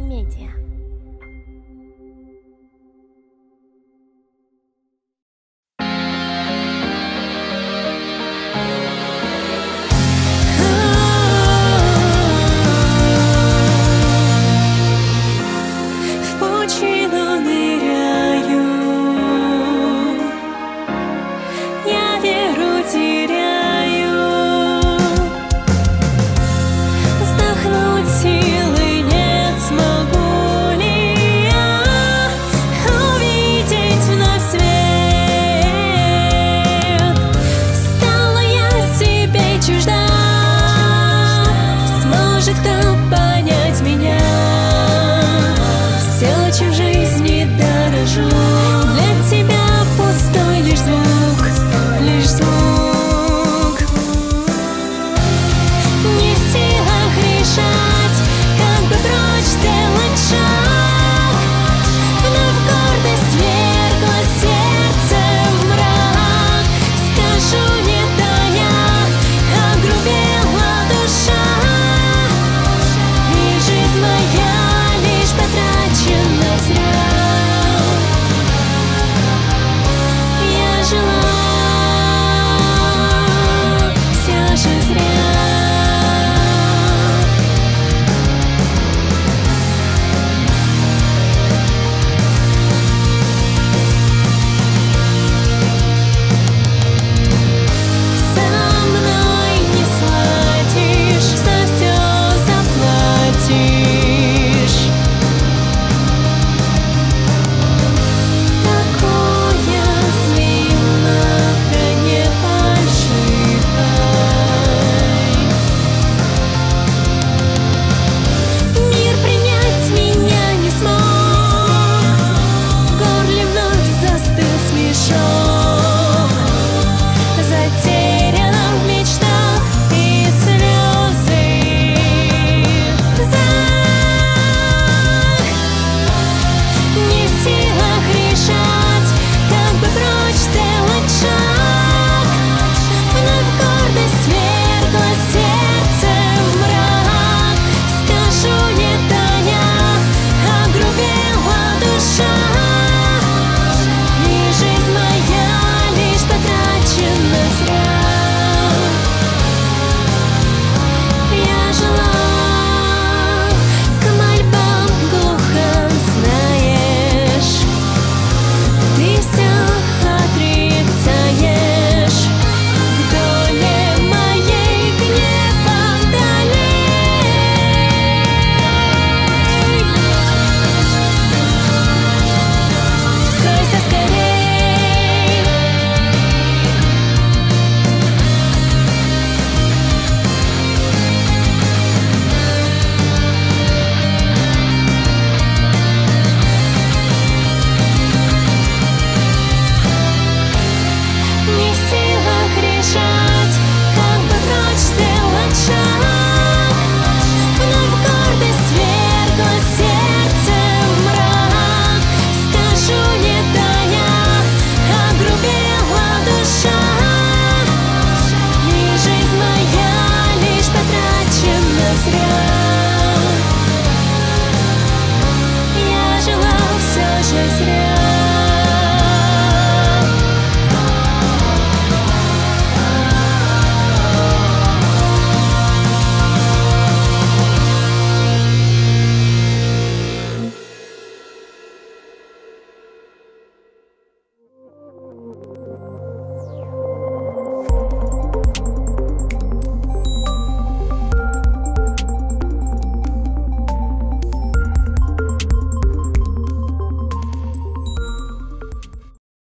面积啊。true choose me